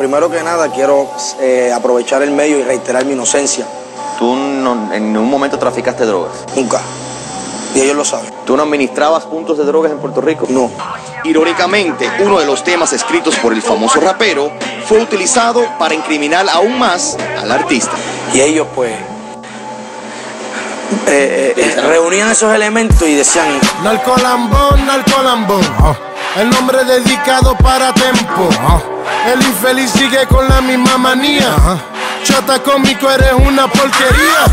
primero que nada quiero eh, aprovechar el medio y reiterar mi inocencia. Tú no- en ningún momento traficaste drogas. Nunca. Y ellos lo saben. ¿Tú no administrabas puntos de drogas en Puerto Rico? No. Irónicamente, uno de los temas escritos por el famoso rapero fue utilizado para incriminar aún más al artista. Y ellos pues eh, eh, reunían esos elementos y decían, Narcolambón, narcolambón. El nombre dedicado para tempo. El infeliz sigue con la misma manía. Chota cómico, eres una porquería.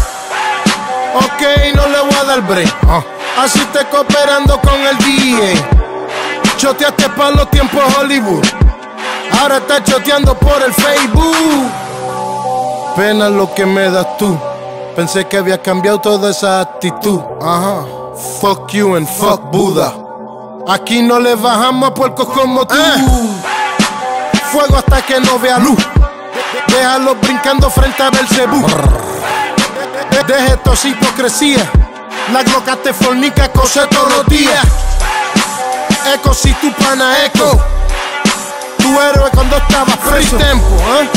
Ok, no le voy a dar break. Así te cooperando con el DJ. Choteaste para los tiempos Hollywood. Ahora estás choteando por el Facebook. Pena lo que me das tú. Pensé que había cambiado toda esa actitud. Ajá. Fuck you and fuck Buda. Aquí no le bajamos a puercos como tú. Fuego hasta que no vea luz. Déjalo brincando frente a Belcebú. Deje estos hipocresía. La gloca te fornica, cose todos los días. Eco si tu pana eco. Tu héroe cuando estaba preso. Tempo, ¿eh?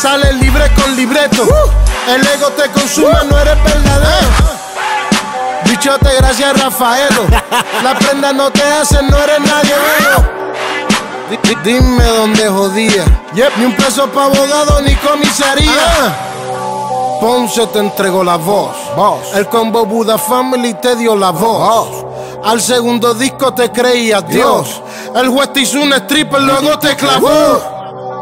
Sale libre con libreto. El ego te consuma, no eres verdadero. Bichote, gracias Rafaelo. La prenda no te hace, no eres nadie bueno. Di- di- Dime dónde jodía. Ni un peso pa' abogado ni comisaría. Ponce te entregó la voz. El combo Buda Family te dio la voz. Al segundo disco te creías Dios. El juez te hizo un stripper, luego te clavó.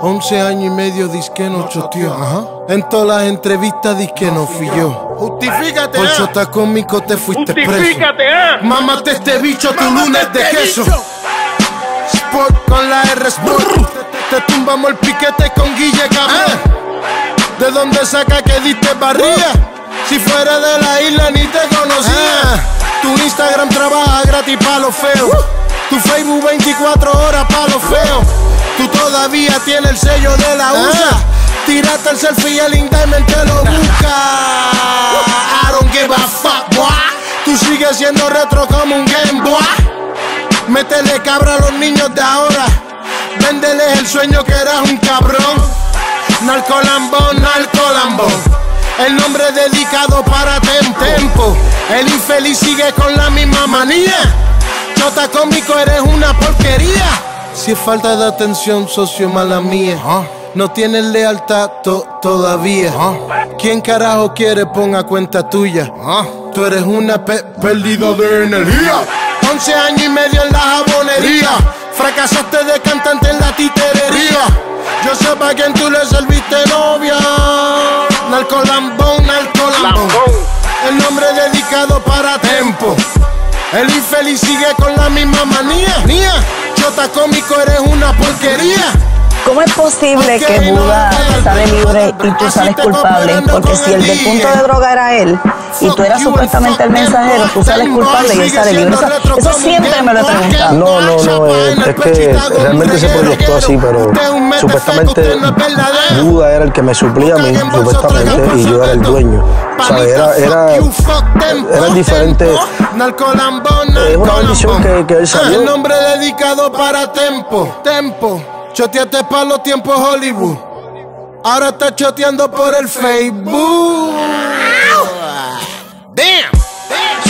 11 años y medio disque no choteó. En todas las entrevistas disque no fui yo. Justifícate. Por chota cómico te fuiste preso. Mámate este bicho tu lunes de queso. Sport con la R Sport. Te tumbamos el piquete con Guille Cabrón. ¿De dónde saca que diste barriga? Si fuera de la isla ni te conocía. Tu Instagram trabaja gratis pa' lo feo. Tu Facebook 24 horas pa' lo feo. Tú todavía tienes el sello de la USA. Tírate el selfie y el indictment te lo busca. I don't give a fuck, boy. Tú sigues siendo retro como un Game Boy. Métele cabra a los niños de ahora. Véndeles el sueño que eras un cabrón. Narcolambón, narcolambón. El nombre dedicado para tem- tempo. El infeliz sigue con la misma manía. Chota cómico, eres una porquería. Si es falta de atención, socio, mala mía. No tienes lealtad to- todavía. ¿Quién carajo quiere ponga cuenta tuya? Tú eres una pe- pérdida de energía. 11 años y medio en la jabonería. Fracasaste de cantante en la titerería. Yo sé pa' quién tú le serviste novia. Narcolambón, narcolambón. El nombre dedicado para tempo. El infeliz sigue con la misma manía. Mía, chota cómico, eres una porquería. ¿Cómo es posible que Buda sale libre y tú sales culpable? Porque si el del punto de droga era él y tú eras supuestamente el mensajero, tú sales culpable y él sale libre. Eso, eso siempre me lo he preguntado. No, no, no, eh, es que realmente se proyectó así, pero supuestamente Buda era el que me suplía a mí, supuestamente, y yo era el dueño. O sea, era, era, era diferente. Es una bendición que, que él El salió. nombre dedicado para Tempo. Tempo. Choteaste para los tiempos Hollywood. Ahora está choteando por el Facebook.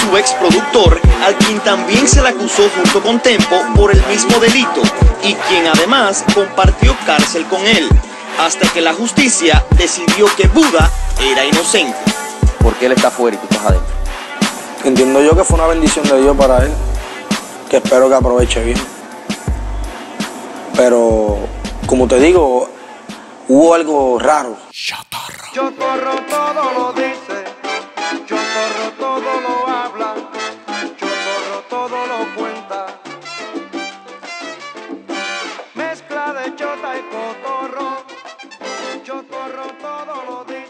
Su ex productor, al quien también se le acusó junto con Tempo por el mismo delito, y quien además compartió cárcel con él, hasta que la justicia decidió que Buda era inocente porque él está fuera y tú estás adentro. Entiendo yo que fue una bendición de Dios para él, que espero que aproveche bien. Pero, como te digo, hubo algo raro. Chatarra. Yo corro todo lo dice, yo corro todo lo habla, yo corro todo lo cuenta. Mezcla de chota y cotorro, yo corro todo lo dice.